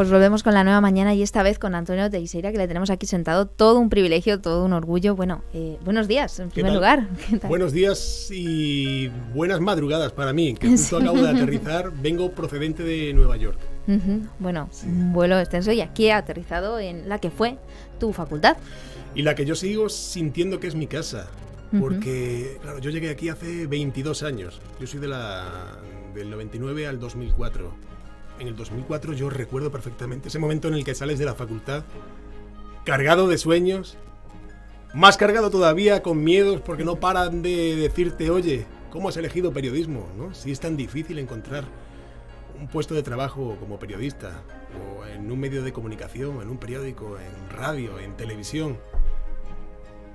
Pues volvemos con la nueva mañana y esta vez con Antonio Teixeira, que le tenemos aquí sentado. Todo un privilegio, todo un orgullo. Bueno, eh, buenos días, en primer lugar. Buenos días y buenas madrugadas para mí, que justo acabo de aterrizar. Vengo procedente de Nueva York. Bueno, un vuelo extenso y aquí he aterrizado en la que fue tu facultad. Y la que yo sigo sintiendo que es mi casa. Porque, claro, yo llegué aquí hace 22 años. Yo soy de la, del 99 al 2004. En el 2004 yo recuerdo perfectamente ese momento en el que sales de la facultad cargado de sueños, más cargado todavía con miedos porque no paran de decirte, oye, ¿cómo has elegido periodismo? ¿no? Si es tan difícil encontrar un puesto de trabajo como periodista, o en un medio de comunicación, en un periódico, en radio, en televisión.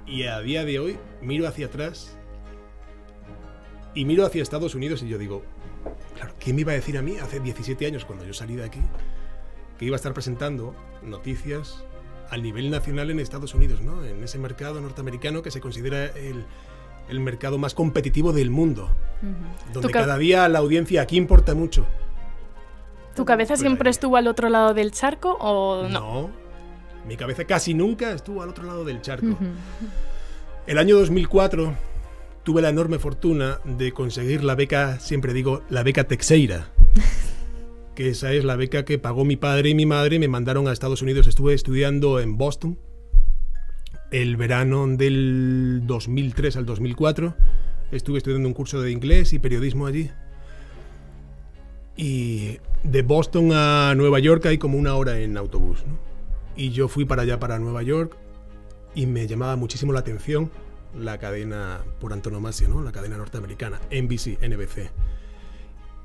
Y a día de hoy miro hacia atrás y miro hacia Estados Unidos y yo digo, Claro, ¿quién me iba a decir a mí hace 17 años cuando yo salí de aquí que iba a estar presentando noticias al nivel nacional en Estados Unidos, ¿no? En ese mercado norteamericano que se considera el, el mercado más competitivo del mundo, donde cada día la audiencia aquí importa mucho. ¿Tu cabeza siempre estuvo al otro lado del charco o no? No, mi cabeza casi nunca estuvo al otro lado del charco. El año 2004 tuve la enorme fortuna de conseguir la beca, siempre digo, la beca Texeira. que esa es la beca que pagó mi padre y mi madre, me mandaron a Estados Unidos. Estuve estudiando en Boston el verano del 2003 al 2004. Estuve estudiando un curso de inglés y periodismo allí. Y de Boston a Nueva York hay como una hora en autobús. Y yo fui para allá, para Nueva York, y me llamaba muchísimo la atención la cadena por antonomasia, ¿no? La cadena norteamericana, NBC, NBC.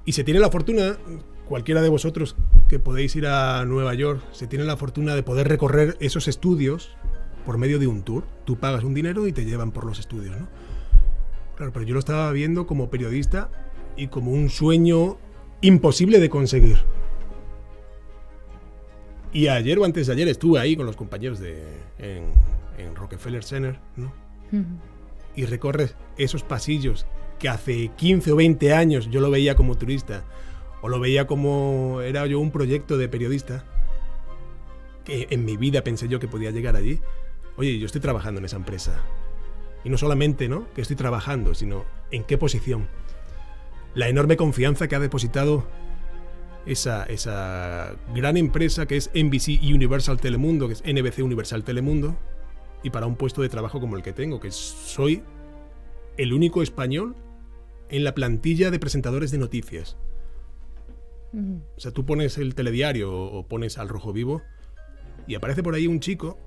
Y se tiene la fortuna, cualquiera de vosotros que podéis ir a Nueva York, se tiene la fortuna de poder recorrer esos estudios por medio de un tour. Tú pagas un dinero y te llevan por los estudios, ¿no? Claro, pero yo lo estaba viendo como periodista y como un sueño imposible de conseguir. Y ayer o antes de ayer estuve ahí con los compañeros de, en, en Rockefeller Center, ¿no? Y recorres esos pasillos que hace 15 o 20 años yo lo veía como turista o lo veía como era yo un proyecto de periodista, que en mi vida pensé yo que podía llegar allí. Oye, yo estoy trabajando en esa empresa. Y no solamente, ¿no? Que estoy trabajando, sino en qué posición. La enorme confianza que ha depositado esa, esa gran empresa que es NBC Universal Telemundo, que es NBC Universal Telemundo, y para un puesto de trabajo como el que tengo, que soy el único español en la plantilla de presentadores de noticias. O sea, tú pones el telediario o pones al rojo vivo y aparece por ahí un chico,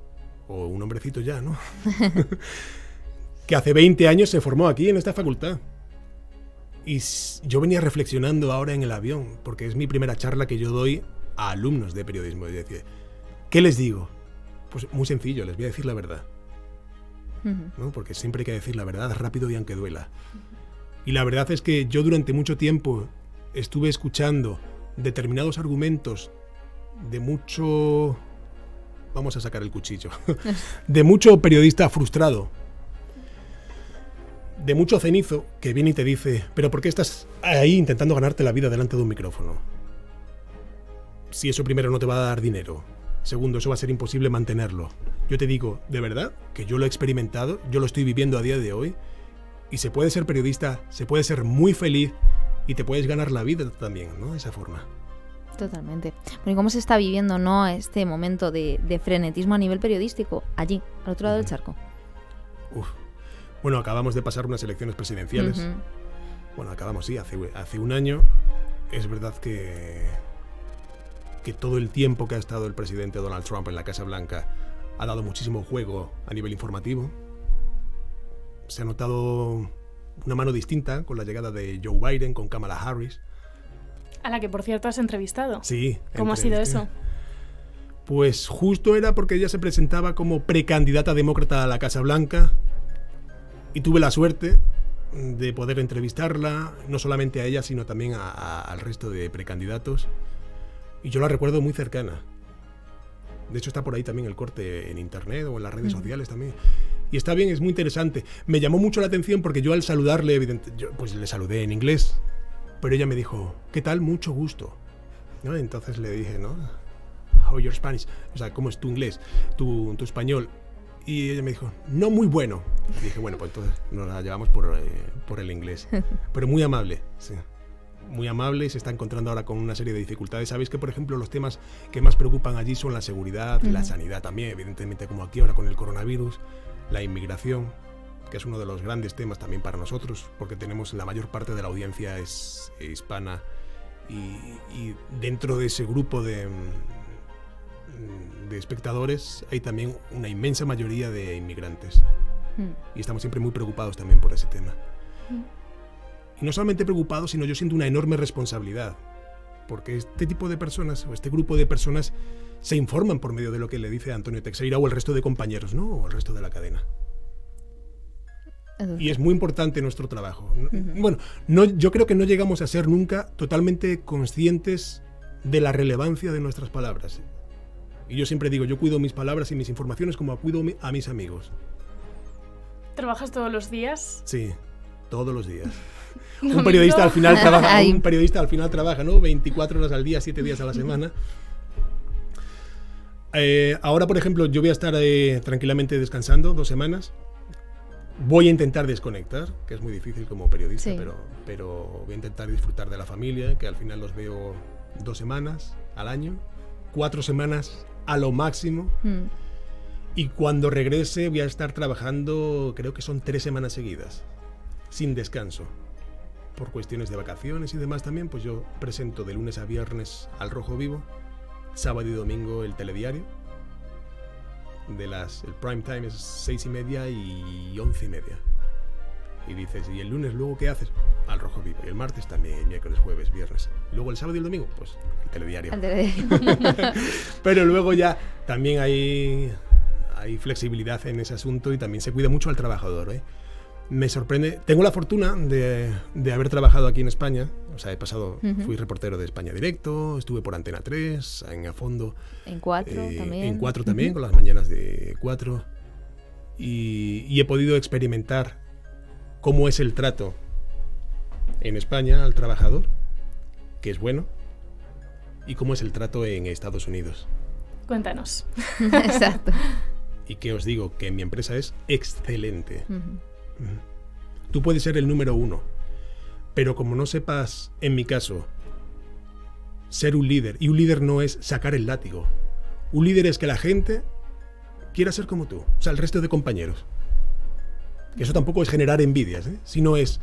o un hombrecito ya, ¿no? que hace 20 años se formó aquí en esta facultad. Y yo venía reflexionando ahora en el avión, porque es mi primera charla que yo doy a alumnos de periodismo. Y decía, ¿qué les digo? Pues muy sencillo, les voy a decir la verdad. ¿no? Porque siempre hay que decir la verdad rápido y aunque duela. Y la verdad es que yo durante mucho tiempo estuve escuchando determinados argumentos de mucho... Vamos a sacar el cuchillo. de mucho periodista frustrado. De mucho cenizo que viene y te dice, pero ¿por qué estás ahí intentando ganarte la vida delante de un micrófono? Si eso primero no te va a dar dinero, Segundo, eso va a ser imposible mantenerlo. Yo te digo, de verdad, que yo lo he experimentado, yo lo estoy viviendo a día de hoy, y se puede ser periodista, se puede ser muy feliz y te puedes ganar la vida también, ¿no? De esa forma. Totalmente. Bueno, ¿y cómo se está viviendo, no, este momento de, frenetismo a nivel periodístico allí, al otro lado del charco? Uf. Bueno, acabamos de pasar unas elecciones presidenciales. Bueno, acabamos, sí, hace, hace un año. Es verdad que que todo el tiempo que ha estado el presidente Donald Trump en la Casa Blanca ha dado muchísimo juego a nivel informativo. Se ha notado una mano distinta con la llegada de Joe Biden, con Kamala Harris. A la que, por cierto, has entrevistado. Sí. ¿Cómo ha sido eso? Pues justo era porque ella se presentaba como precandidata demócrata a la Casa Blanca y tuve la suerte de poder entrevistarla, no solamente a ella, sino también al resto de precandidatos. Y yo la recuerdo muy cercana. De hecho, está por ahí también el corte en internet o en las redes sociales también. Y está bien, es muy interesante. Me llamó mucho la atención porque yo al saludarle, evidente, pues le saludé en inglés. Pero ella me dijo, ¿qué tal? Mucho gusto. ¿No? Entonces le dije, ¿no? how your Spanish, o sea, cómo es tu inglés, tu, tu español. Y ella me dijo, no muy bueno. Y dije, bueno, pues entonces nos la llevamos por, eh, por el inglés. Pero muy amable, sí. Muy amable y se está encontrando ahora con una serie de dificultades. Sabéis que, por ejemplo, los temas que más preocupan allí son la seguridad, la sanidad también, evidentemente como aquí ahora con el coronavirus, la inmigración, que es uno de los grandes temas también para nosotros, porque tenemos la mayor parte de la audiencia es hispana y, y dentro de ese grupo de, de espectadores hay también una inmensa mayoría de inmigrantes. Y estamos siempre muy preocupados también por ese tema. Y no solamente preocupados, sino yo siento una enorme responsabilidad. Porque este tipo de personas, o este grupo de personas, se informan por medio de lo que le dice Antonio Teixeira o el resto de compañeros, ¿no? O el resto de la cadena. Y es muy importante nuestro trabajo. Bueno, no, yo creo que no llegamos a ser nunca totalmente conscientes de la relevancia de nuestras palabras. Y yo siempre digo, yo cuido mis palabras y mis informaciones como cuido a mis amigos. ¿Trabajas todos los días? Sí, todos los días. un periodista al final trabaja, un periodista al final trabaja, ¿no? 24 horas al día, 7 días a la semana. Eh, ahora, por ejemplo, yo voy a estar eh, tranquilamente descansando dos semanas. Voy a intentar desconectar, que es muy difícil como periodista, pero, pero voy a intentar disfrutar de la familia, que al final los veo dos semanas al año, cuatro semanas a lo máximo. Mm. Y cuando regrese voy a estar trabajando, creo que son tres semanas seguidas, sin descanso. Por cuestiones de vacaciones y demás también, pues yo presento de lunes a viernes al Rojo Vivo, sábado y domingo el telediario. De las, el prime time es seis y media y once y media. Y dices, ¿y el lunes luego qué haces? Al Rojo Vivo. Y el martes también, miércoles, jueves, viernes. luego el sábado y el domingo, pues el telediario. El telediario. Pero luego ya también hay hay flexibilidad en ese asunto y también se cuida mucho al trabajador. ¿eh? Me sorprende, tengo la fortuna de, de, haber trabajado aquí en España, o sea, he pasado, fui reportero de España Directo, estuve por Antena 3, en A Fondo. En 4 eh, también. En 4 también, con las mañanas de 4. Y, y he podido experimentar cómo es el trato en España al trabajador, que es bueno, y cómo es el trato en Estados Unidos. Cuéntanos. Exacto y que os digo que mi empresa es excelente. Tú puedes ser el número uno, pero como no sepas, en mi caso, ser un líder, y un líder no es sacar el látigo, un líder es que la gente quiera ser como tú, o sea, el resto de compañeros. Eso tampoco es generar envidias, ¿eh? sino es,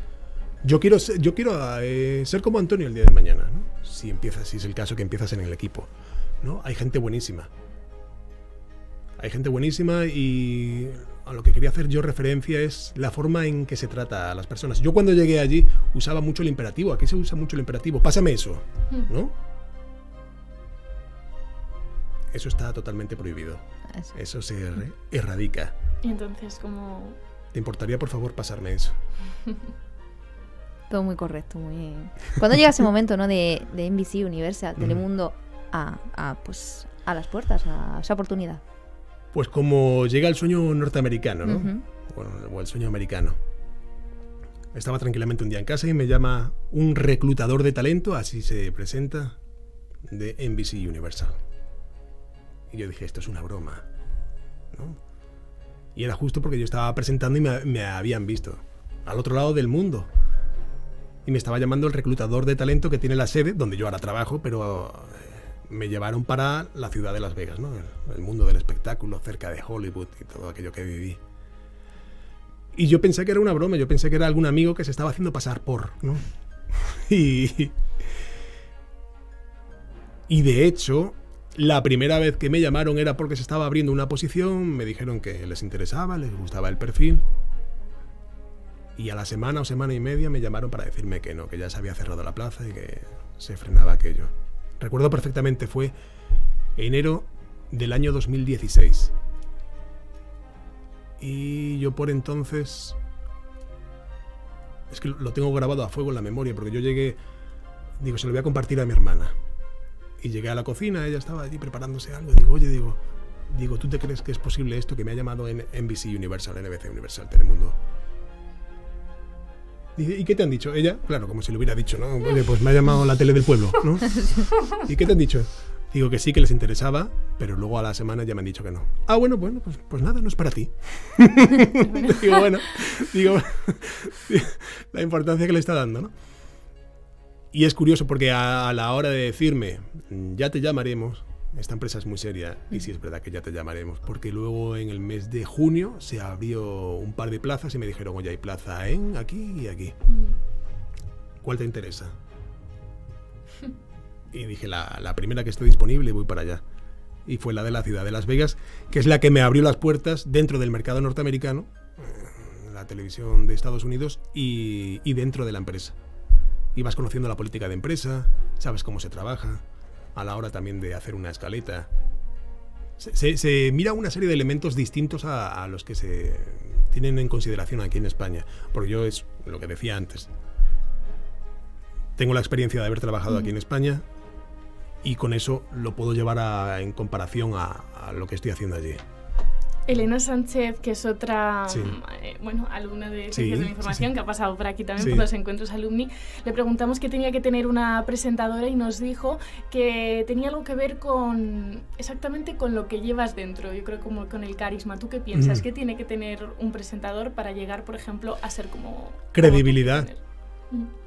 yo quiero, ser, yo quiero eh, ser como Antonio el día de mañana, si empiezas, si es el caso que empiezas en el equipo. ¿no? Hay gente buenísima, hay gente buenísima y a lo que quería hacer yo referencia es la forma en que se trata a las personas. Yo cuando llegué allí usaba mucho el imperativo, aquí se usa mucho el imperativo, pásame eso, hmm. ¿no? Eso está totalmente prohibido. Eso se erradica. ¿Y entonces cómo...? ¿Te importaría, por favor, pasarme eso? Todo muy correcto, muy... Cuando llega ese momento, ¿no? De, de NBC, Universal, Telemundo, a, a, pues, a las puertas, a esa oportunidad. Pues como llega el sueño norteamericano, ¿no? o el sueño americano. Estaba tranquilamente un día en casa y me llama un reclutador de talento, así se presenta, de NBC Universal. Y yo dije, esto es una broma. ¿no? Y era justo porque yo estaba presentando y me, me, habían visto. Al otro lado del mundo. Y me estaba llamando el reclutador de talento que tiene la sede, donde yo ahora trabajo, pero me llevaron para la ciudad de Las Vegas, ¿no? el mundo del espectáculo, cerca de Hollywood y todo aquello que viví. Y yo pensé que era una broma, yo pensé que era algún amigo que se estaba haciendo pasar por, ¿no? Y, y de hecho, la primera vez que me llamaron era porque se estaba abriendo una posición, me dijeron que les interesaba, les gustaba el perfil. Y a la semana o semana y media me llamaron para decirme que no, que ya se había cerrado la plaza y que se frenaba aquello. Recuerdo perfectamente, fue enero del año 2016. Y yo por entonces... Es que lo tengo grabado a fuego en la memoria, porque yo llegué, digo, se lo voy a compartir a mi hermana. Y llegué a la cocina, ella estaba allí preparándose algo. Digo, oye, digo, digo, ¿tú te crees que es posible esto que me ha llamado en NBC Universal, NBC Universal, Telemundo? ¿Y qué te han dicho? Ella, claro, como si le hubiera dicho, ¿no? Oye, pues me ha llamado la tele del pueblo, ¿no? ¿Y qué te han dicho? Digo que sí, que les interesaba, pero luego a la semana ya me han dicho que no. Ah, bueno, bueno, pues, pues nada, no es para ti. digo, bueno, digo, la importancia que le está dando, ¿no? Y es curioso porque a, la hora de decirme, ya te llamaremos, esta empresa es muy seria y sí es verdad que ya te llamaremos, porque luego en el mes de junio se abrió un par de plazas y me dijeron, oye, hay plaza en aquí y aquí. ¿Cuál te interesa? Y dije, la, la primera que esté disponible voy para allá. Y fue la de la ciudad de Las Vegas, que es la que me abrió las puertas dentro del mercado norteamericano, eh, la televisión de Estados Unidos y, y dentro de la empresa. Y vas conociendo la política de empresa, sabes cómo se trabaja, a la hora también de hacer una escaleta. Se, se, mira una serie de elementos distintos a, a, los que se tienen en consideración aquí en España. Porque yo es lo que decía antes. Tengo la experiencia de haber trabajado aquí en España, y con eso lo puedo llevar a, en comparación a, a, lo que estoy haciendo allí. Elena Sánchez, que es otra sí. eh, bueno, alumna de Ciencias sí, de la Información, sí, que ha pasado por aquí también por los encuentros alumni, le preguntamos que tenía que tener una presentadora y nos dijo que tenía algo que ver con exactamente con lo que llevas dentro, yo creo como con el carisma. ¿Tú qué piensas? Mm. ¿Qué tiene que tener un presentador para llegar, por ejemplo, a ser como... Credibilidad. Como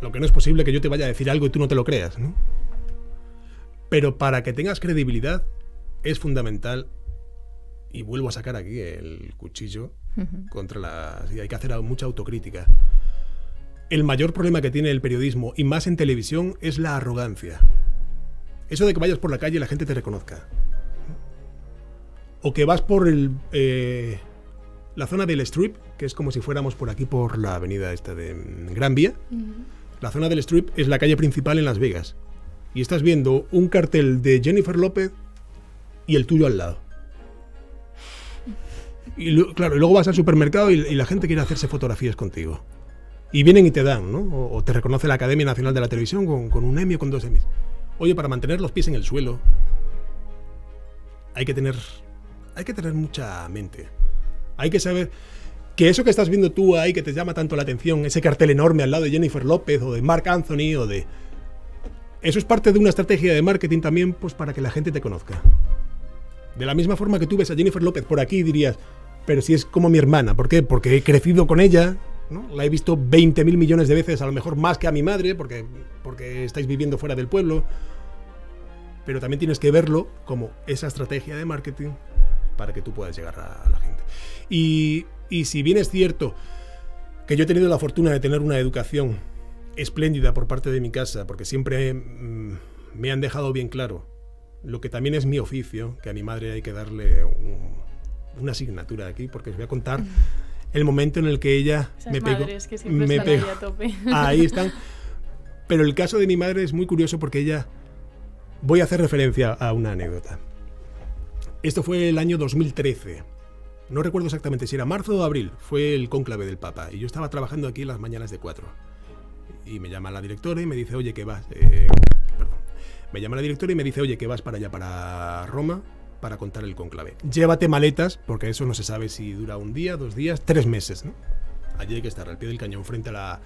lo que no es posible que yo te vaya a decir algo y tú no te lo creas, ¿no? Pero para que tengas credibilidad es fundamental, y vuelvo a sacar aquí el cuchillo uh -huh. contra la... Y hay que hacer mucha autocrítica. El mayor problema que tiene el periodismo, y más en televisión, es la arrogancia. Eso de que vayas por la calle y la gente te reconozca. O que vas por el, eh, la zona del Strip, que es como si fuéramos por aquí por la avenida esta de Gran Vía. Uh -huh. La zona del Strip es la calle principal en Las Vegas y estás viendo un cartel de Jennifer López y el tuyo al lado. Y claro, y luego vas al supermercado y, la gente quiere hacerse fotografías contigo. Y vienen y te dan, ¿no? O, o te reconoce la Academia Nacional de la Televisión con, con, un Emmy o con dos Emmys. Oye, para mantener los pies en el suelo hay que tener hay que tener mucha mente. Hay que saber que eso que estás viendo tú ahí que te llama tanto la atención, ese cartel enorme al lado de Jennifer López o de Mark Anthony o de eso es parte de una estrategia de marketing también, pues para que la gente te conozca. De la misma forma que tú ves a Jennifer López por aquí dirías, pero si es como mi hermana, ¿por qué? Porque he crecido con ella, ¿no? La he visto 20 mil millones de veces, a lo mejor más que a mi madre, porque, porque estáis viviendo fuera del pueblo. Pero también tienes que verlo como esa estrategia de marketing para que tú puedas llegar a la gente. Y, y si bien es cierto que yo he tenido la fortuna de tener una educación espléndida por parte de mi casa, porque siempre mmm, me han dejado bien claro lo que también es mi oficio, que a mi madre hay que darle un, una asignatura aquí, porque os voy a contar el momento en el que ella Esas me pegó. Madres que me pegó. Ahí, a tope. ahí están. Pero el caso de mi madre es muy curioso porque ella. Voy a hacer referencia a una anécdota. Esto fue el año 2013. No recuerdo exactamente si era marzo o abril. Fue el cónclave del Papa. Y yo estaba trabajando aquí en las mañanas de 4 y me llama la directora y me dice, oye, que vas. Eh. Me llama la directora y me dice, oye, que vas para allá, para Roma, para contar el conclave. Llévate maletas, porque eso no se sabe si dura un día, dos días, tres meses, ¿no? Allí hay que estar al pie del cañón, frente a la,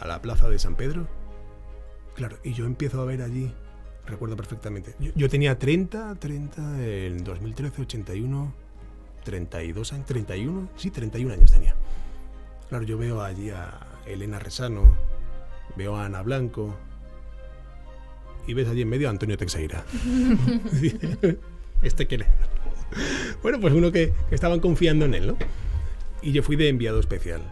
a la plaza de San Pedro. Claro, y yo empiezo a ver allí, recuerdo perfectamente. Yo, yo tenía 30, 30, en 2013, 81, 32 años, 31, sí, 31 años tenía. Claro, yo veo allí a Elena Resano, veo a Ana Blanco y ves allí en medio a Antonio Teixeira. este que Bueno, pues uno que, que, estaban confiando en él, ¿no? Y yo fui de enviado especial.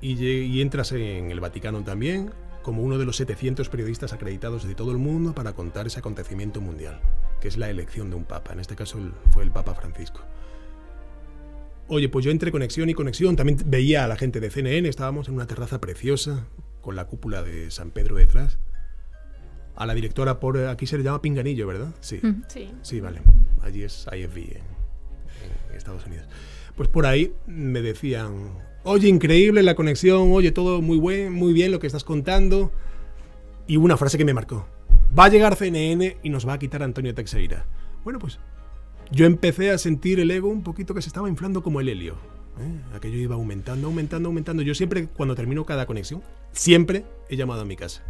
Y, y entras en el Vaticano también como uno de los 700 periodistas acreditados de todo el mundo para contar ese acontecimiento mundial, que es la elección de un papa. En este caso fue el Papa Francisco. Oye, pues yo entre conexión y conexión también veía a la gente de CNN, estábamos en una terraza preciosa, con la cúpula de San Pedro detrás. A la directora por aquí se le llama Pinganillo, ¿verdad? Sí. Sí. Sí, vale. Allí es IFB en, en, Estados Unidos. Pues por ahí me decían, oye, increíble la conexión, oye, todo muy buen, muy bien lo que estás contando. Y una frase que me marcó. Va a llegar CNN y nos va a quitar a Antonio Teixeira. Bueno, pues yo empecé a sentir el ego un poquito que se estaba inflando como el helio. ¿eh? Aquello iba aumentando, aumentando, aumentando. Yo siempre, cuando termino cada conexión, siempre he llamado a mi casa.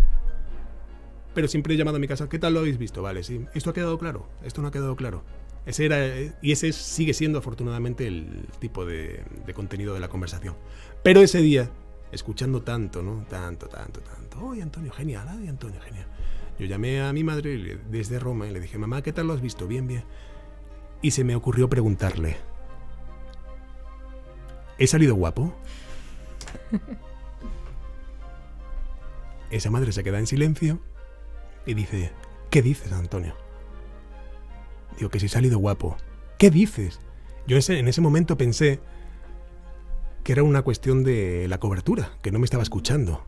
Pero siempre he llamado a mi casa, ¿qué tal lo habéis visto? Vale, sí, esto ha quedado claro, esto no ha quedado claro. Ese era, y ese sigue siendo afortunadamente el tipo de, de contenido de la conversación. Pero ese día, escuchando tanto, ¿no? Tanto, tanto, tanto. Oye, Antonio, genial, ay, Antonio, genial. Yo llamé a mi madre desde Roma y le dije, mamá, ¿qué tal lo has visto? Bien, bien. Y se me ocurrió preguntarle, ¿he salido guapo? Esa madre se queda en silencio y dice, ¿qué dices, Antonio? Digo, que si he salido guapo. ¿Qué dices? Yo en ese momento pensé que era una cuestión de la cobertura, que no me estaba escuchando.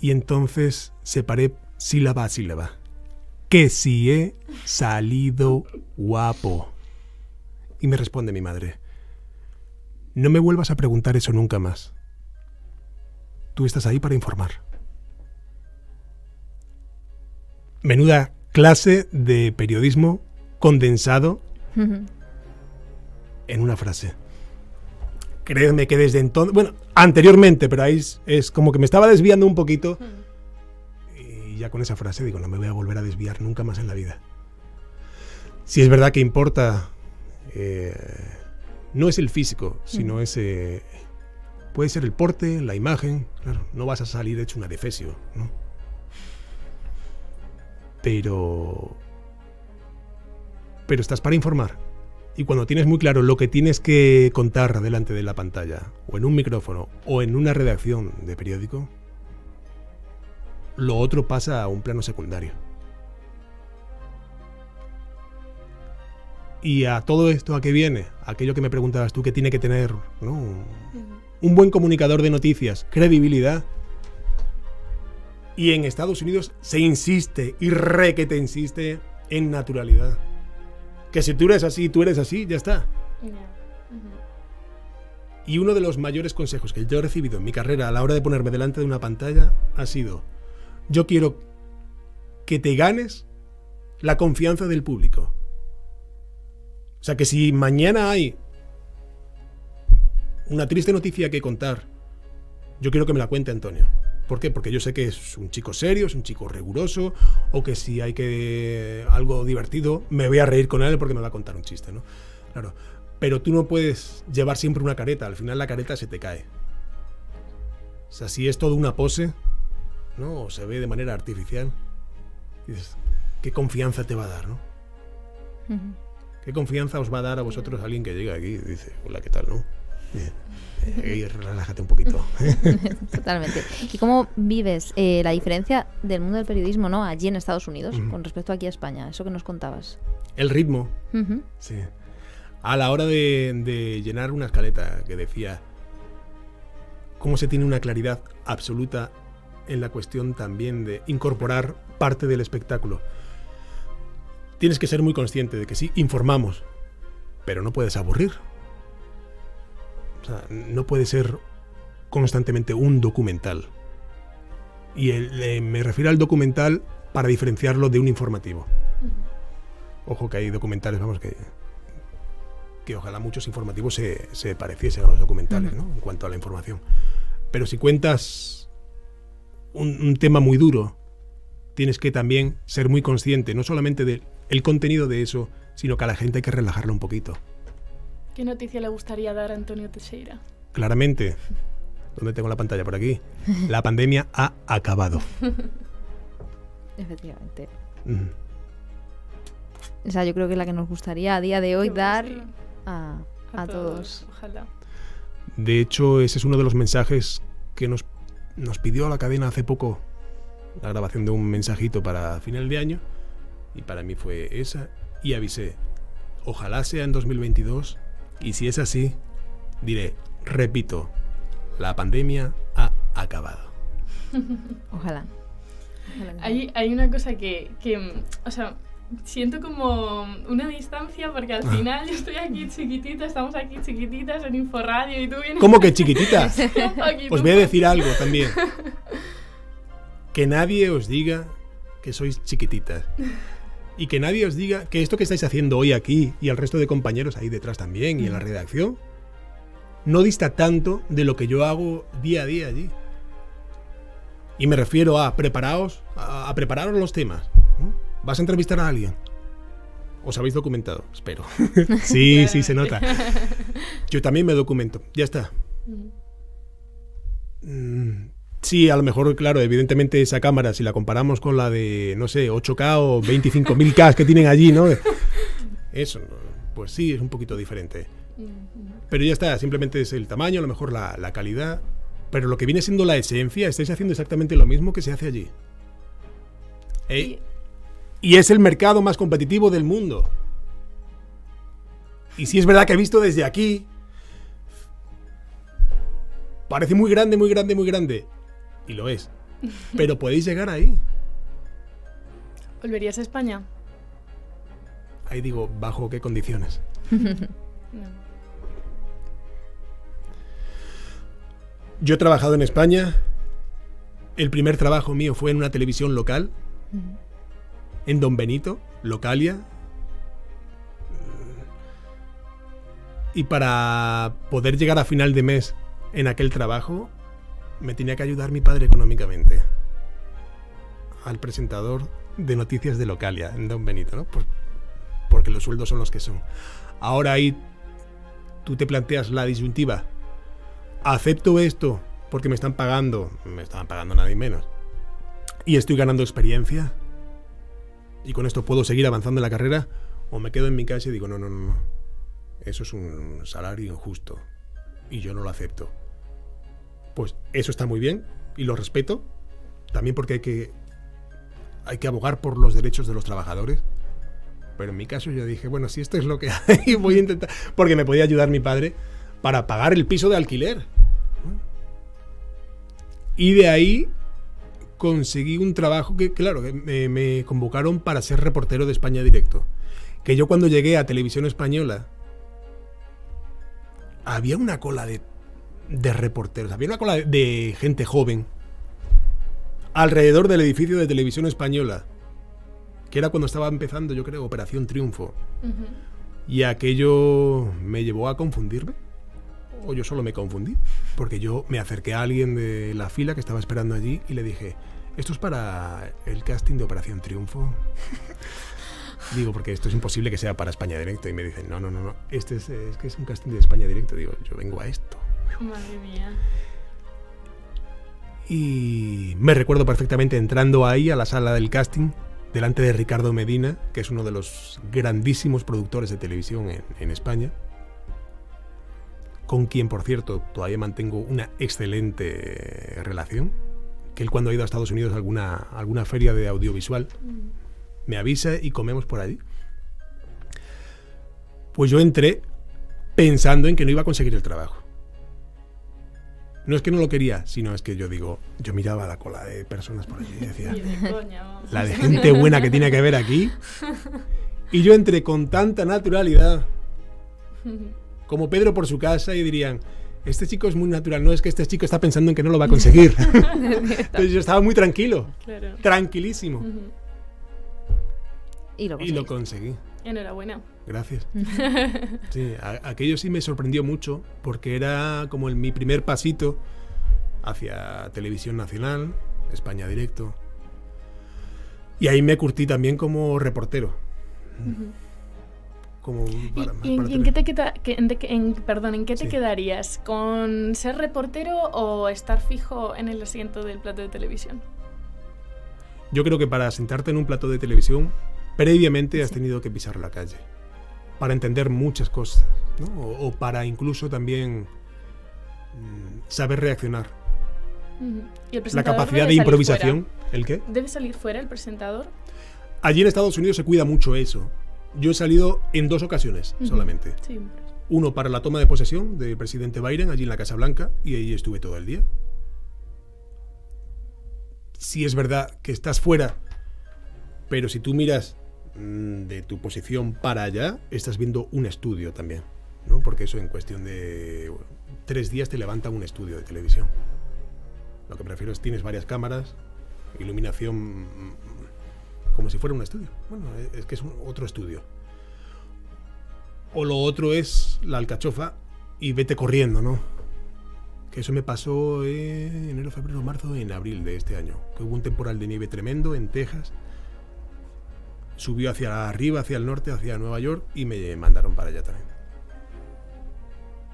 Y entonces separé sílaba a sílaba. Que si he salido guapo. Y me responde mi madre, no me vuelvas a preguntar eso nunca más. Tú estás ahí para informar. Menuda clase de periodismo condensado en una frase. Créeme que desde entonces, bueno, anteriormente, pero ahí es, como que me estaba desviando un poquito. Y ya con esa frase digo, no me voy a volver a desviar nunca más en la vida. Si es verdad que importa, eh, no es el físico, sino ese... Puede ser el porte, la imagen, claro, no vas a salir hecho una defesio, ¿no? Pero... Pero estás para informar. Y cuando tienes muy claro lo que tienes que contar delante de la pantalla, o en un micrófono, o en una redacción de periódico, lo otro pasa a un plano secundario. Y a todo esto, ¿a qué viene? Aquello que me preguntabas tú, que tiene que tener un buen comunicador de noticias, credibilidad. Y en Estados Unidos se insiste y re que te insiste en naturalidad. Que si tú eres así, tú eres así, ya está. Y uno de los mayores consejos que yo he recibido en mi carrera a la hora de ponerme delante de una pantalla ha sido, yo quiero que te ganes la confianza del público. O sea que si mañana hay una triste noticia que contar, yo quiero que me la cuente Antonio. ¿Por qué? Porque yo sé que es un chico serio, es un chico riguroso, o que si hay que algo divertido, me voy a reír con él porque me va a contar un chiste, ¿no? Claro. Pero tú no puedes llevar siempre una careta, al final la careta se te cae. O sea, si es todo una pose, ¿no? O se ve de manera artificial, dices, ¿qué confianza te va a dar, no? ¿Qué confianza os va a dar a vosotros alguien que llega aquí y dice, hola, ¿qué tal, no? Bien. Eh, relájate un poquito. Totalmente. ¿Y cómo vives eh, la diferencia del mundo del periodismo ¿no? allí en Estados Unidos con respecto aquí a España? Eso que nos contabas. El ritmo. Sí. A la hora de, llenar una escaleta que decía cómo se tiene una claridad absoluta en la cuestión también de incorporar parte del espectáculo. Tienes que ser muy consciente de que sí, informamos, pero no puedes aburrir no puede ser constantemente un documental. Y me refiero al documental para diferenciarlo de un informativo. Ojo que hay documentales, vamos, que, que ojalá muchos informativos se, se pareciesen a los documentales, ¿no? En cuanto a la información. Pero si cuentas un, tema muy duro, tienes que también ser muy consciente, no solamente del contenido de eso, sino que a la gente hay que relajarlo un poquito. ¿Qué noticia le gustaría dar a Antonio Teixeira? Claramente. ¿Dónde tengo la pantalla? Por aquí. La pandemia ha acabado. Efectivamente. O sea, yo creo que es la que nos gustaría a día de hoy dar a, todos. Ojalá. De hecho, ese es uno de los mensajes que nos, nos pidió la cadena hace poco. La grabación de un mensajito para final de año. Y para mí fue esa. Y avisé. Ojalá sea en 2022 y si es así, diré, repito, la pandemia ha acabado. Ojalá. Hay, hay, una cosa que, que, o sea, siento como una distancia porque al ah. final yo estoy aquí chiquitita, estamos aquí chiquititas en Inforradio y tú vienes... ¿Cómo que chiquititas? os voy a decir algo también. Que nadie os diga que sois chiquititas y que nadie os diga que esto que estáis haciendo hoy aquí y el resto de compañeros ahí detrás también y en la mm. redacción no dista tanto de lo que yo hago día a día allí. Y me refiero a preparaos, a, prepararos los temas. ¿Vas a entrevistar a alguien? ¿Os habéis documentado? Espero. sí, sí, se nota. Yo también me documento. Ya está. Mm, sí, a lo mejor, claro, evidentemente esa cámara, si la comparamos con la de, no sé, 8K o 25.000K que tienen allí, ¿no? Eso, pues sí, es un poquito diferente. Pero ya está, simplemente es el tamaño, a lo mejor la, la calidad. Pero lo que viene siendo la esencia, estáis haciendo exactamente lo mismo que se hace allí. ¿Eh? Y es el mercado más competitivo del mundo. Y si es verdad que he visto desde aquí, parece muy grande, muy grande, muy grande. Y lo es. Pero podéis llegar ahí. ¿Volverías a España? Ahí digo, ¿bajo qué condiciones? Yo he trabajado en España. El primer trabajo mío fue en una televisión local, en Don Benito, Localia. Y para poder llegar a final de mes en aquel trabajo, me tenía que ayudar mi padre económicamente. Al presentador de noticias de Localia, en Don Benito, ¿no? porque los sueldos son los que son. Ahora ahí tú te planteas la disyuntiva acepto esto porque me están pagando, me están pagando nadie menos, y estoy ganando experiencia, y con esto puedo seguir avanzando en la carrera, o me quedo en mi casa y digo, no, no, no, eso es un salario injusto, y yo no lo acepto. Pues eso está muy bien, y lo respeto, también porque hay que, hay que abogar por los derechos de los trabajadores, pero en mi caso yo dije, bueno, si esto es lo que hay, voy a intentar, porque me podía ayudar mi padre, para pagar el piso de alquiler. Y de ahí conseguí un trabajo que, claro, me, convocaron para ser reportero de España Directo. Que yo cuando llegué a Televisión Española, había una cola de, de reporteros, había una cola de, gente joven alrededor del edificio de Televisión Española, que era cuando estaba empezando, yo creo, Operación Triunfo. Y aquello me llevó a confundirme o yo solo me confundí, porque yo me acerqué a alguien de la fila que estaba esperando allí y le dije, ¿esto es para el casting de Operación Triunfo? Digo, porque esto es imposible que sea para España Directo. Y me dicen, no, no, no, no, este es, es que es un casting de España Directo. Digo, yo vengo a esto. Madre mía. Y me recuerdo perfectamente entrando ahí a la sala del casting, delante de Ricardo Medina, que es uno de los grandísimos productores de televisión en, en España con quien, por cierto, todavía mantengo una excelente relación, que él cuando ha ido a Estados Unidos a alguna, alguna feria de audiovisual, me avisa y comemos por allí. Pues yo entré pensando en que no iba a conseguir el trabajo. No es que no lo quería, sino es que yo digo, yo miraba la cola de personas por allí y decía, la de gente buena que tiene que ver aquí. Y yo entré con tanta naturalidad como Pedro por su casa y dirían, este chico es muy natural, no es que este chico está pensando en que no lo va a conseguir. Entonces yo estaba muy tranquilo, tranquilísimo. Y lo, conseguí. Enhorabuena. Gracias. Sí, aquello sí me sorprendió mucho porque era como el, mi primer pasito hacia televisión nacional, España Directo. Y ahí me curtí también como reportero ¿Y, en, qué te queda, en, perdón, ¿en qué te quedarías? ¿Con ser reportero o estar fijo en el asiento del plato de televisión? Yo creo que para sentarte en un plato de televisión, previamente has tenido que pisar la calle. Para entender muchas cosas, ¿no? o, para incluso también mm, saber reaccionar. la capacidad de improvisación. ¿El qué? ¿Debe salir fuera el presentador? Allí en Estados Unidos se cuida mucho eso. Yo he salido en dos ocasiones solamente. Uno para la toma de posesión del presidente Biden allí en la Casa Blanca y ahí estuve todo el día. Si es verdad que estás fuera, pero si tú miras de tu posición para allá, estás viendo un estudio también, ¿no? Porque eso en cuestión de tres días te levanta un estudio de televisión. Lo que prefiero es tienes varias cámaras, iluminación mm, como si fuera un estudio. Bueno, es que es otro estudio. O lo otro es la alcachofa y vete corriendo, ¿no? que eso me pasó en enero, febrero, marzo, en abril de este año, que hubo un temporal de nieve tremendo en Texas, subió hacia arriba, hacia el norte, hacia Nueva York y me mandaron para allá también.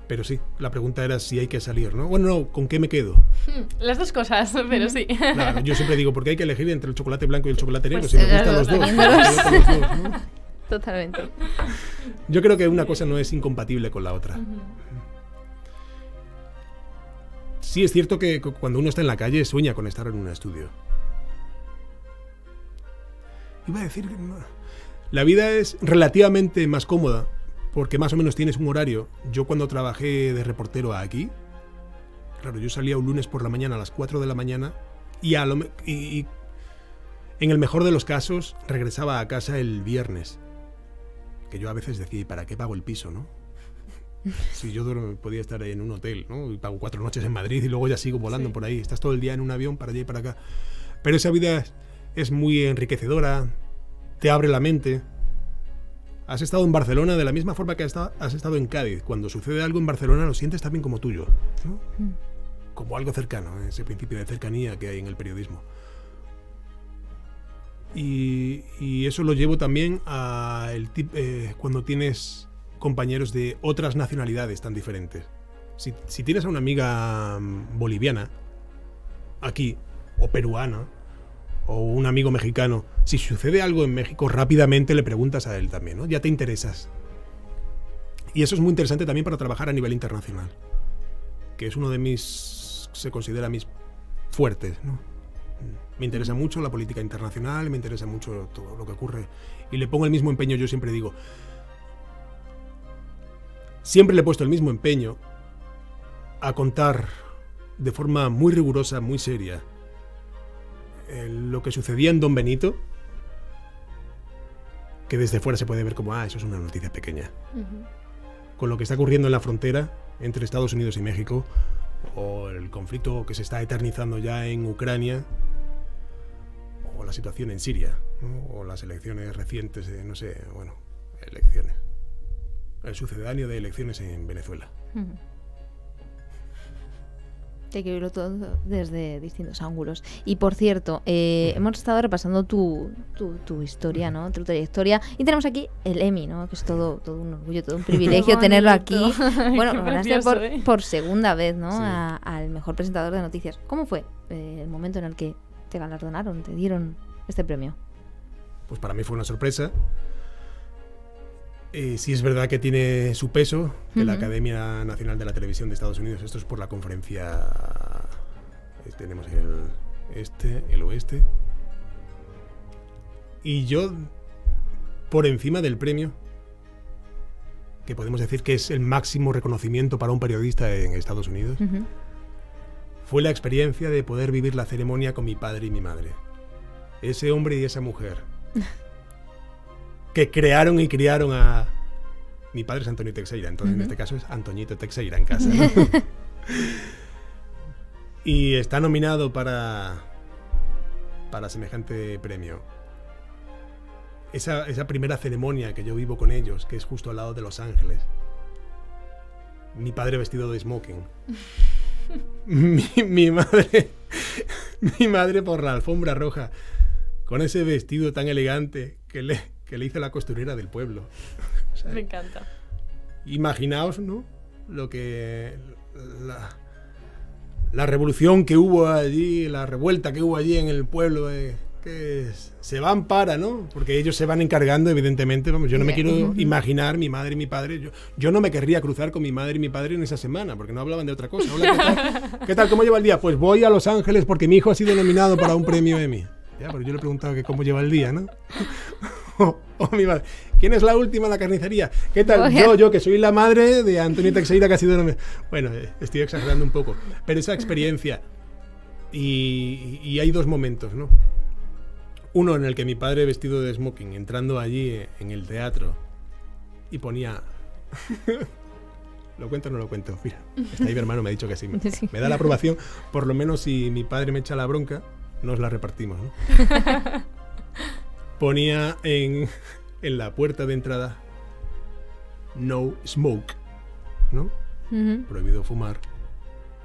Pero sí, la pregunta era si hay que salir, ¿no? Bueno, no, ¿con qué me quedo? Las dos cosas, pero sí. Claro, yo siempre digo, porque hay que elegir entre el chocolate blanco y el chocolate negro, pues si me gustan los dos. los dos ¿no? Totalmente. Yo creo que una cosa no es incompatible con la otra. Sí, es cierto que cuando uno está en la calle sueña con estar en un estudio. Iba a decir que la vida es relativamente más cómoda porque más o menos tienes un horario. Yo cuando trabajé de reportero aquí, claro, yo salía un lunes por la mañana a las 4 de la mañana y, a y en el mejor de los casos regresaba a casa el viernes. Que yo a veces decía, ¿y para qué pago el piso, no? Si yo podía estar en un hotel, ¿no? Y pago cuatro noches en Madrid y luego ya sigo volando por ahí. Estás todo el día en un avión para allá y para acá. Pero esa vida es muy enriquecedora, te abre la mente. Has estado en Barcelona de la misma forma que has estado en Cádiz. Cuando sucede algo en Barcelona lo sientes también como tuyo, mm. como algo cercano, ese principio de cercanía que hay en el periodismo. Y, eso lo llevo también a el eh, cuando tienes compañeros de otras nacionalidades tan diferentes. Si, si, tienes a una amiga mm, boliviana aquí, o peruana, o un amigo mexicano, si sucede algo en México, rápidamente le preguntas a él también, ¿no? Ya te interesas. Y eso es muy interesante también para trabajar a nivel internacional, que es uno de mis, se considera mis fuertes, ¿no? Me interesa mucho la política internacional, me interesa mucho todo lo que ocurre y le pongo el mismo empeño, yo siempre digo, siempre le he puesto el mismo empeño a contar de forma muy rigurosa, muy seria, lo que sucedía en Don Benito, que desde fuera se puede ver como, ah, eso es una noticia pequeña. Con lo que está ocurriendo en la frontera entre Estados Unidos y México, o el conflicto que se está eternizando ya en Ucrania, o la situación en Siria, o las elecciones recientes, no sé, bueno, elecciones. El sucedáneo de elecciones en Venezuela hay que verlo todo desde distintos ángulos. Y por cierto, eh, hemos estado repasando tu, tu, historia, ¿no? Tu trayectoria. Y tenemos aquí el Emmy, ¿no? Que es todo, todo un orgullo, todo un privilegio tenerlo aquí. Bueno, ganaste por, ¿eh? por, segunda vez, ¿no? al mejor presentador de noticias. ¿Cómo fue eh, el momento en el que te galardonaron, te dieron este premio? Pues para mí fue una sorpresa. Eh, sí es verdad que tiene su peso, que la Academia Nacional de la Televisión de Estados Unidos, esto es por la conferencia, eh, tenemos el este, el oeste, y yo, por encima del premio, que podemos decir que es el máximo reconocimiento para un periodista en Estados Unidos, fue la experiencia de poder vivir la ceremonia con mi padre y mi madre. Ese hombre y esa mujer. que crearon y criaron a... Mi padre es Antonio Teixeira, entonces en este caso es Antoñito Teixeira en casa. y está nominado para, para semejante premio. Esa, primera ceremonia que yo vivo con ellos, que es justo al lado de Los Ángeles. Mi padre vestido de smoking. mi, madre, mi madre por la alfombra roja, con ese vestido tan elegante que le, que le hizo la costurera del pueblo. Me encanta. Imaginaos, ¿no? Lo que. La, revolución que hubo allí, la revuelta que hubo allí en el pueblo, eh, que se van para, ¿no? Porque ellos se van encargando, evidentemente. Vamos, yo no me quiero imaginar mi madre y mi padre. Yo, yo no me querría cruzar con mi madre y mi padre en esa semana, porque no hablaban de otra cosa. ¿qué, tal? ¿qué tal? ¿Cómo lleva el día? Pues voy a Los Ángeles porque mi hijo ha sido nominado para un premio Emmy. Ya, pero yo le he preguntado que cómo lleva el día, ¿no? Oh, mi madre. ¿Quién es la última en la carnicería? ¿Qué tal? Yo, yo, que soy la madre de Antonio Teixeira, que ha sido... Bueno, eh, estoy exagerando un poco. Pero esa experiencia... Y, hay dos momentos, ¿no? Uno en el que mi padre vestido de smoking, entrando allí eh, en el teatro, y ponía... ¿Lo cuento o no lo cuento? Mira, está ahí mi hermano, me ha dicho que sí. Me, da la aprobación. Por lo menos si mi padre me echa la bronca, nos la repartimos, ¿no? Ponía en, la puerta de entrada no smoke, ¿no? Prohibido fumar.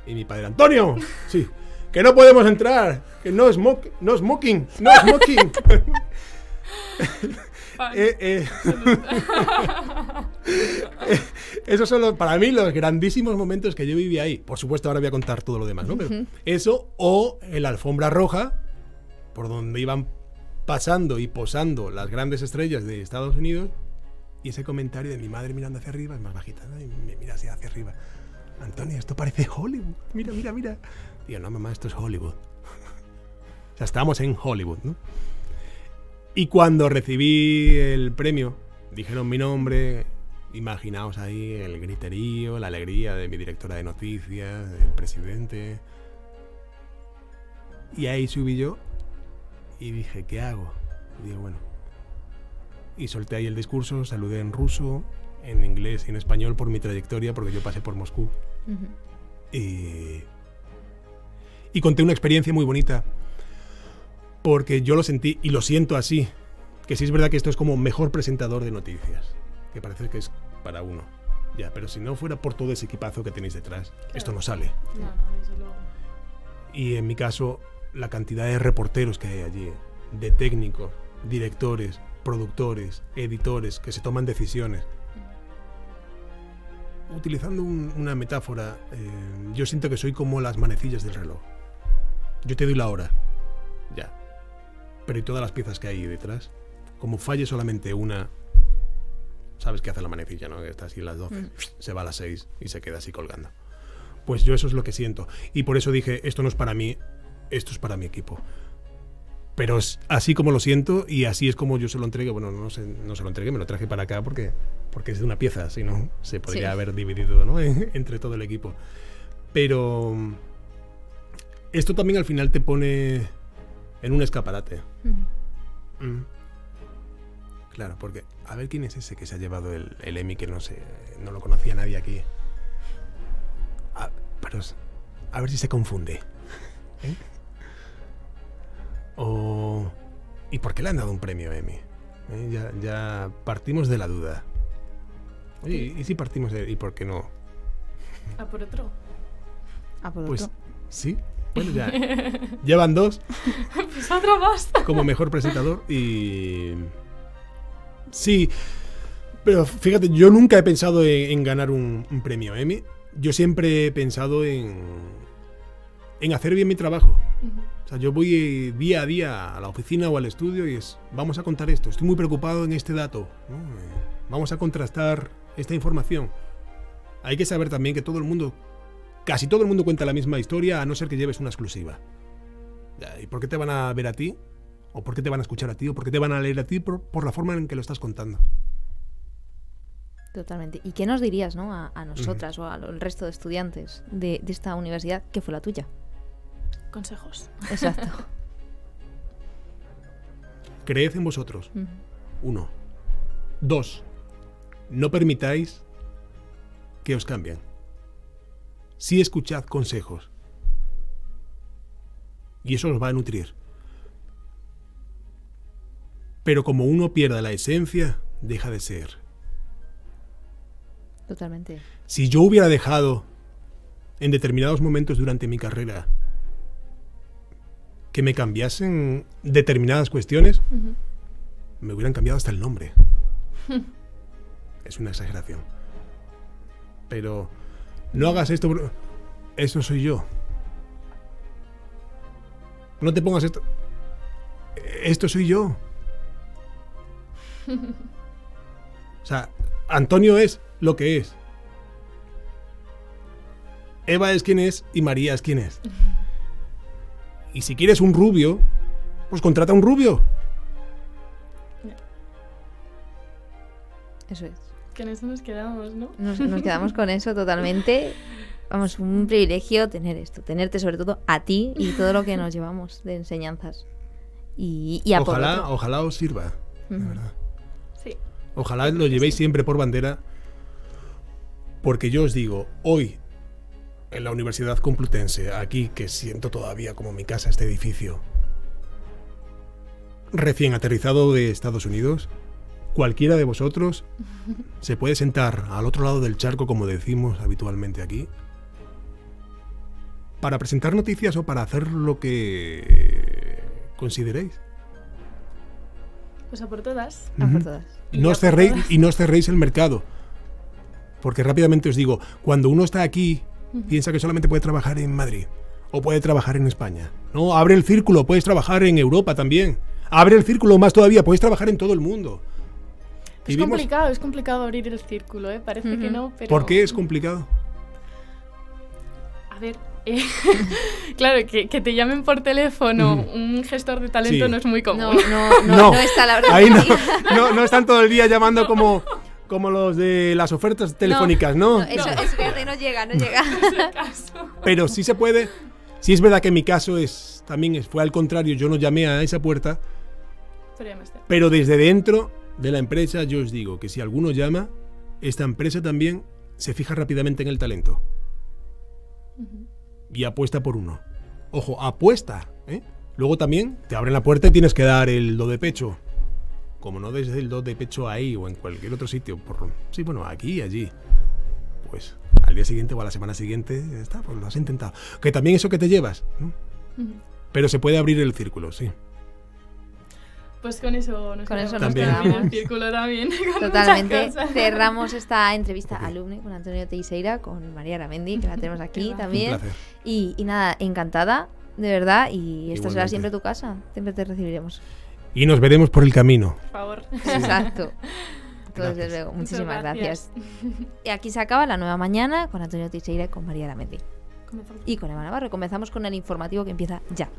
Y mi padre, Antonio, sí, que no podemos entrar, que no, smoke, no smoking, no smoking. Eh, eh. Esos son para mí los grandísimos momentos que yo viví ahí. Por supuesto, ahora voy a contar todo lo demás, ¿no? Pero eso o en la alfombra roja, por donde iban pasando y posando las grandes estrellas de Estados Unidos, y ese comentario de mi madre mirando hacia arriba, es más bajita, y me mira así hacia arriba. Antonio, esto parece Hollywood. Mira, mira, mira. Digo, no, mamá, esto es Hollywood. o sea, estamos en Hollywood, ¿no? Y cuando recibí el premio, dijeron mi nombre, imaginaos ahí el griterío, la alegría de mi directora de noticias, del presidente. Y ahí subí yo y dije, ¿qué hago? Y digo, bueno. Y solté ahí el discurso, saludé en ruso, en inglés y en español por mi trayectoria, porque yo pasé por Moscú. y, y conté una experiencia muy bonita porque yo lo sentí y lo siento así, que sí es verdad que esto es como mejor presentador de noticias, que parece que es para uno. Ya, pero si no fuera por todo ese equipazo que tenéis detrás, esto no sale. Y en mi caso, la cantidad de reporteros que hay allí, de técnicos, directores, productores, editores, que se toman decisiones. Utilizando una metáfora, eh, yo siento que soy como las manecillas del reloj. Yo te doy la hora, ya, pero ¿y todas las piezas que hay detrás? Como falle solamente una, sabes que hace la manecilla, ¿no? Que está así a las 12, mm. se va a las 6 y se queda así colgando. Pues yo eso es lo que siento. Y por eso dije, esto no es para mí, esto es para mi equipo. Pero es así como lo siento y así es como yo se lo entregué. Bueno, no, se, no se lo entregué, me lo traje para acá porque, porque es de una pieza, si no se podría haber dividido ¿no? entre todo el equipo. Pero esto también al final te pone en un escaparate. Mm. Claro, porque a ver quién es ese que se ha llevado el, el Emmy que no sé, no lo conocía nadie aquí. A, pero a ver si se confunde. ¿Eh? Por qué le han dado un premio Emmy? ¿Eh? Ya, ya partimos de la duda. Oye, ¿y si partimos de y por qué no? A por otro. A por pues, otro. Sí, bueno, ya. Llevan dos. pues otro más. Como mejor presentador y. Sí. Pero fíjate, yo nunca he pensado en, ganar un, premio Emmy. Yo siempre he pensado en. en hacer bien mi trabajo. Sea, yo voy día a día a la oficina o al estudio y es. Vamos a contar esto. Estoy muy preocupado en este dato. Vamos a contrastar esta información. Hay que saber también que todo el mundo Casi todo el mundo cuenta la misma historia a no ser que lleves una exclusiva. ¿Y por qué te van a ver a ti? ¿O por qué te van a escuchar a ti? ¿O por qué te van a leer a ti por, la forma en que lo estás contando? Totalmente. ¿Y qué nos dirías ¿no? a, nosotras o al resto de estudiantes de, esta universidad que fue la tuya? Consejos. Exacto. Creed en vosotros. Uno. Dos. No permitáis que os cambien sí escuchad consejos. Y eso os va a nutrir. Pero como uno pierda la esencia, deja de ser. Totalmente. Si yo hubiera dejado en determinados momentos durante mi carrera que me cambiasen determinadas cuestiones, me hubieran cambiado hasta el nombre. es una exageración. Pero no hagas esto. Eso soy yo. No te pongas esto. Esto soy yo. O sea, Antonio es lo que es. Eva es quien es y María es quien es. Y si quieres un rubio, pues contrata un rubio. Eso es. Que en eso nos quedamos, ¿no? Nos, quedamos con eso totalmente. Vamos, un privilegio tener esto, tenerte sobre todo a ti y todo lo que nos llevamos de enseñanzas. Y, y ojalá, ojalá os sirva, verdad. Sí. Ojalá lo llevéis siempre por bandera, porque yo os digo, hoy en la Universidad Complutense, aquí que siento todavía como mi casa este edificio, recién aterrizado de Estados Unidos, cualquiera de vosotros se puede sentar al otro lado del charco, como decimos habitualmente aquí, para presentar noticias o para hacer lo que consideréis. Pues a por todas. A por todas. no os cerréis, y no os cerréis el mercado. Porque rápidamente os digo, cuando uno está aquí, piensa que solamente puede trabajar en Madrid o puede trabajar en España. No, abre el círculo, puedes trabajar en Europa también. Abre el círculo más todavía, puedes trabajar en todo el mundo. Es complicado, es complicado abrir el círculo, ¿eh? parece que no, pero... ¿Por qué es complicado? A ver, eh, claro, que, te llamen por teléfono un gestor de talento no es muy común. No, no, no, no, está la verdad. Ahí no, no, están todo el día llamando como, como los de las ofertas telefónicas, ¿no? eso, es que no llega, no llega. Pero sí se puede. Sí es verdad que en mi caso es también fue al contrario, yo no llamé a esa puerta. Pero desde dentro de la empresa yo os digo que si alguno llama, esta empresa también se fija rápidamente en el talento. Y apuesta por uno. Ojo, apuesta. ¿eh? Luego también te abren la puerta y tienes que dar el do de pecho. Como no des el do de pecho ahí o en cualquier otro sitio. Por, sí, bueno, aquí y allí. Pues al día siguiente o a la semana siguiente, está, pues lo has intentado. Que también eso que te llevas. Pero se puede abrir el círculo, sí. Pues con eso nos, con eso nos quedamos. el círculo también. Totalmente. Cerramos esta entrevista alumni con Antonio Teixeira, con María Ramendi, que la tenemos aquí también. Y, y, nada, encantada, de verdad. Y esta será siempre tu casa. Siempre te recibiremos. Y nos veremos por el camino. Por favor. Exacto. Desde luego, muchísimas gracias. Y aquí se acaba la nueva mañana con Antonio Teixeira y con María Ramendi. Y con Eva Navarro. Comenzamos con el informativo que empieza ya.